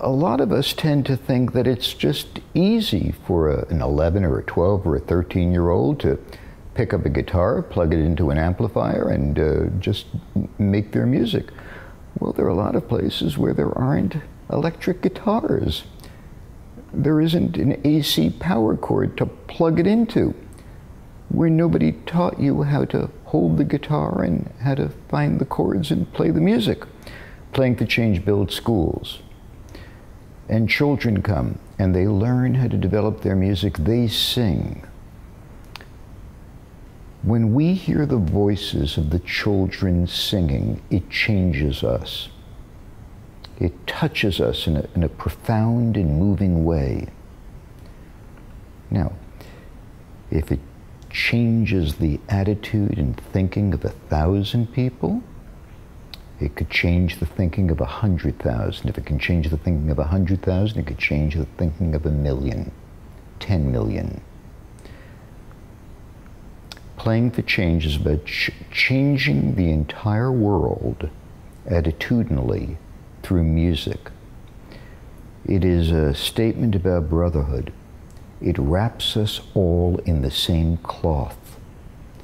a lot of us tend to think that it's just easy for a, an 11 or a 12 or a 13 year old to pick up a guitar, plug it into an amplifier, and uh, just make their music. Well, there are a lot of places where there aren't electric guitars. There isn't an AC power cord to plug it into, where nobody taught you how to hold the guitar and how to find the chords and play the music. Playing for Change builds schools. And children come and they learn how to develop their music, they sing. When we hear the voices of the children singing, it changes us. It touches us in a, in a profound and moving way. Now, if it changes the attitude and thinking of a thousand people, it could change the thinking of a hundred thousand. If it can change the thinking of a hundred thousand, it could change the thinking of a million, ten million. Playing for change is about ch changing the entire world attitudinally through music. It is a statement about brotherhood. It wraps us all in the same cloth.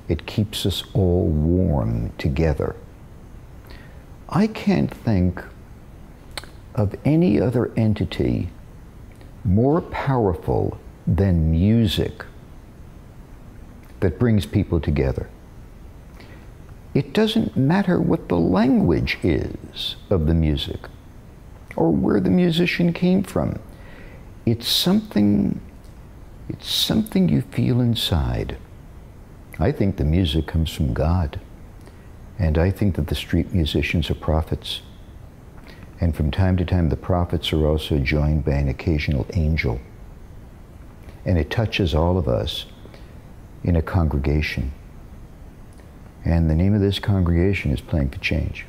It keeps us all warm together. I can't think of any other entity more powerful than music that brings people together. It doesn't matter what the language is of the music or where the musician came from. It's something it's something you feel inside. I think the music comes from God. And I think that the street musicians are prophets. And from time to time, the prophets are also joined by an occasional angel. And it touches all of us in a congregation. And the name of this congregation is Playing for Change.